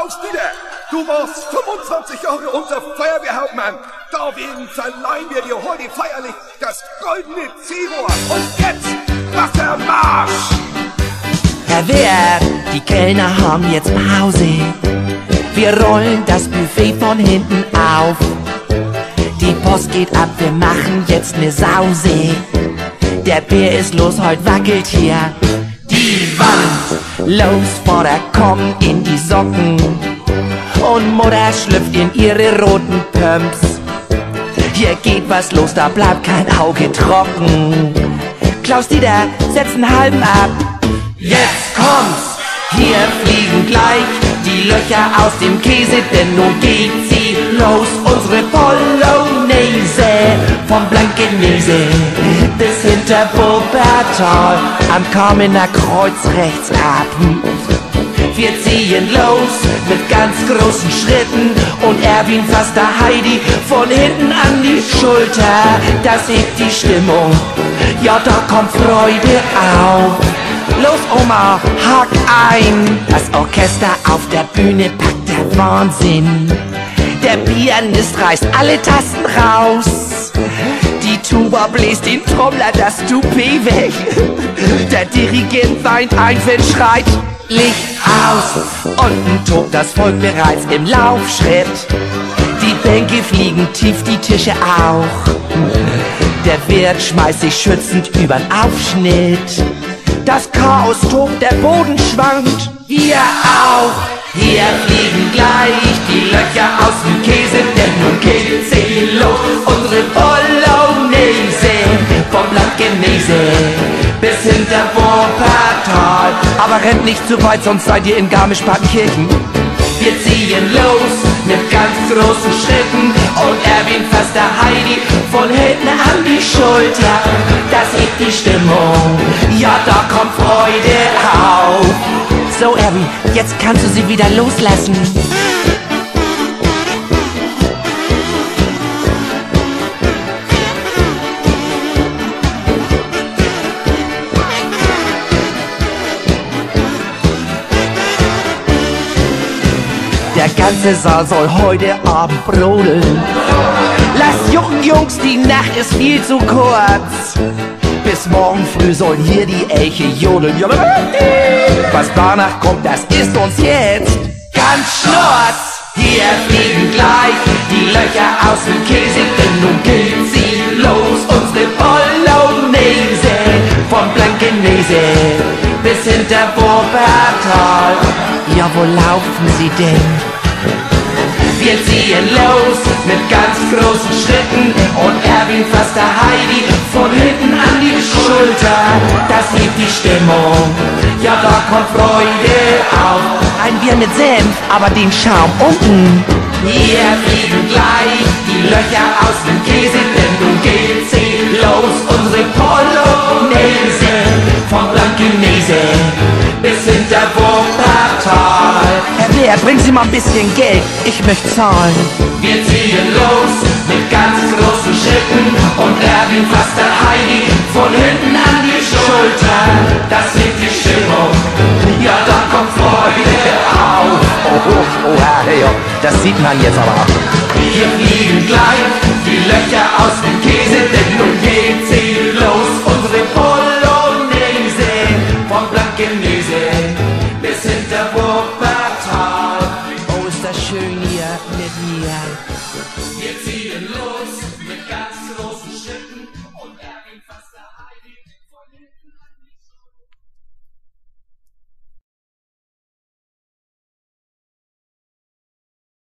Klaus Dieter, du warst 25 Jahre unser Feuerwehrhauptmann. Da wegen verleihen wir dir heute feierlich das goldene C-Rohr. Und jetzt Wassermarsch! Herr Wehr, die Kellner haben jetzt Pause. Wir rollen das Buffet von hinten auf. Die Post geht ab, wir machen jetzt ne Sause. Der Bär ist los, heut wackelt hier Wand. Los, Vater, komm in die Socken. Und Mutter schlüpft in ihre roten Pumps. Hier geht was los, da bleibt kein Auge trocken. Klaus Dieter, setz einen halben ab. Jetzt kommt's, hier fliegen gleich die Löcher aus dem Käse, denn nun geht sie los. Unsere Polonaise vom Blankenese bis hinter Wuppertal am Kamener Kreuz rechts ab. Wir ziehen los mit ganz großen Schritten und Erwin fasst da Heidi von hinten an die Schulter. Das hebt die Stimmung, ja da kommt Freude auf. Los Oma, hack ein! Das Orchester auf der Bühne packt der Wahnsinn. Der Pianist reißt alle Tasten raus. Tuba bläst den Trommler das Toupet weg. Der Dirigent weint ein, wenn schreit Licht aus. Unten tobt das Volk bereits im Laufschritt. Die Bänke fliegen tief, die Tische auch. Der Wirt schmeißt sich schützend übern Aufschnitt. Das Chaos tobt, der Boden schwankt. Hier auch. Hier fliegen gleich die Löcher aus dem Käse, denn nun geht sie los. Unsere Genese bis hinter Wuppertal. Aber rennt nicht zu weit, sonst seid ihr in Garmisch-Partenkirchen. Wir ziehen los mit ganz großen Schritten und Erwin fasst der Heidi von hinten an die Schulter. Das hebt die Stimmung, ja da kommt Freude auf. So Erwin, jetzt kannst du sie wieder loslassen. Ganze Saal soll heute Abend brodeln. Lasst jucken, Jungs, die Nacht ist viel zu kurz. Bis morgen früh sollen hier die Elche jodeln. Was danach kommt, das ist uns jetzt ganz schnurz. Hier fliegen gleich die Löcher aus dem Käse, denn nun geht sie los. Unsere Bolognese vom Blankenese bis hinter Wuppertal. Ja, wo laufen sie denn? Wir ziehen los mit ganz großen Schritten und Erwin fasst der Heidi von hinten an die Schulter. Das hebt die Stimmung, ja da kommt Freude auf. Ein Bier mit Senf, aber den Schaum unten. Hier fliegen gleich die Löcher aus dem Käse, denn nun geht sie los. Unsere Polonaise vom Blankenese bis hinter Wuppertal. Wehr, bringen Sie mal ein bisschen Geld, ich möchte zahlen. Wir ziehen los mit ganz großen Schritten und Erwin fasst der Heidi von hinten an die Schulter. Das hebt die Stimmung, ja da kommt Freude auf. Oh, oh, oh, hey, oh, das sieht man jetzt aber auch. Hier fliegen gleich die Löcher aus dem Käse, denn nun geht sie mir, mit mir. Wir ziehen los mit ganz großen Schritten und ärgern fast der Heidi von hinten an mir.